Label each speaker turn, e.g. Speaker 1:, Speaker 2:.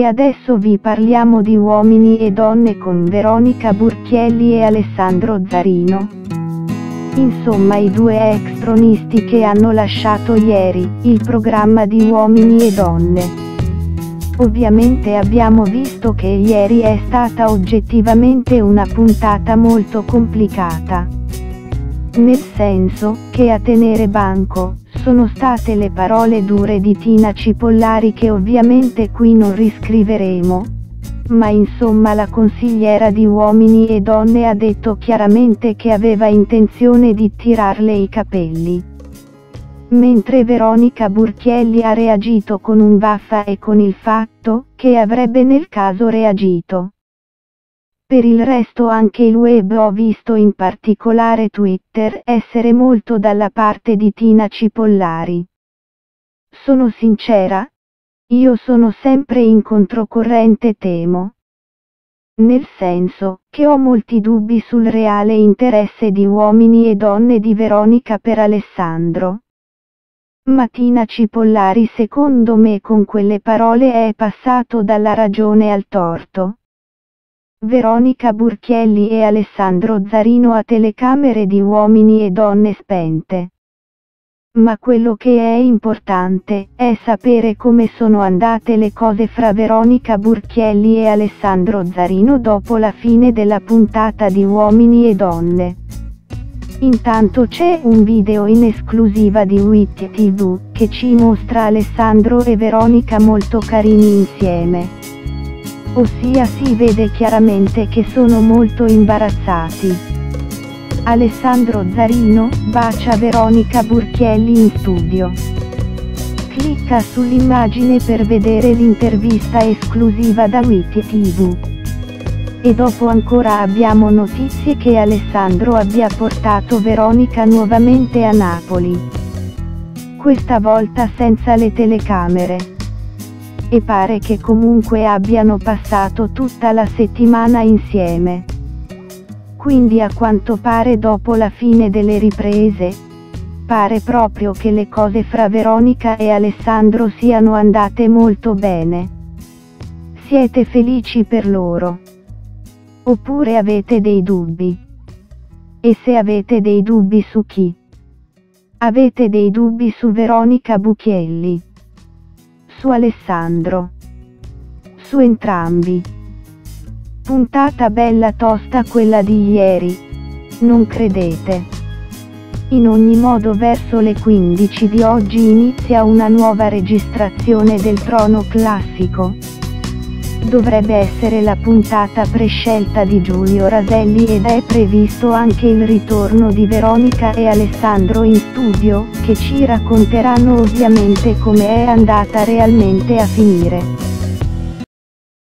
Speaker 1: E adesso vi parliamo di Uomini e Donne con Veronica Burchielli e Alessandro Zarino. Insomma i due ex tronisti che hanno lasciato ieri il programma di Uomini e Donne. Ovviamente abbiamo visto che ieri è stata oggettivamente una puntata molto complicata. Nel senso, che a tenere banco, sono state le parole dure di Tina Cipollari che ovviamente qui non riscriveremo. Ma insomma la consigliera di uomini e donne ha detto chiaramente che aveva intenzione di tirarle i capelli. Mentre Veronica Burchielli ha reagito con un vaffa e con il fatto, che avrebbe nel caso reagito. Per il resto anche il web ho visto in particolare Twitter essere molto dalla parte di Tina Cipollari. Sono sincera? Io sono sempre in controcorrente temo. Nel senso, che ho molti dubbi sul reale interesse di uomini e donne di Veronica per Alessandro. Ma Tina Cipollari secondo me con quelle parole è passato dalla ragione al torto. Veronica Burchielli e Alessandro Zarino a telecamere di uomini e donne spente. Ma quello che è importante è sapere come sono andate le cose fra Veronica Burchielli e Alessandro Zarino dopo la fine della puntata di Uomini e Donne. Intanto c'è un video in esclusiva di WIT TV che ci mostra Alessandro e Veronica molto carini insieme. Ossia si vede chiaramente che sono molto imbarazzati. Alessandro Zarino bacia Veronica Burchielli in studio. Clicca sull'immagine per vedere l'intervista esclusiva da Witty TV. E dopo ancora abbiamo notizie che Alessandro abbia portato Veronica nuovamente a Napoli. Questa volta senza le telecamere e pare che comunque abbiano passato tutta la settimana insieme. Quindi a quanto pare dopo la fine delle riprese, pare proprio che le cose fra Veronica e Alessandro siano andate molto bene. Siete felici per loro? Oppure avete dei dubbi? E se avete dei dubbi su chi? Avete dei dubbi su Veronica Buchielli? Su Alessandro. Su entrambi. Puntata bella tosta quella di ieri. Non credete? In ogni modo verso le 15 di oggi inizia una nuova registrazione del trono classico. Dovrebbe essere la puntata prescelta di Giulio Raselli ed è previsto anche il ritorno di Veronica e Alessandro in studio, che ci racconteranno ovviamente come è andata realmente a finire.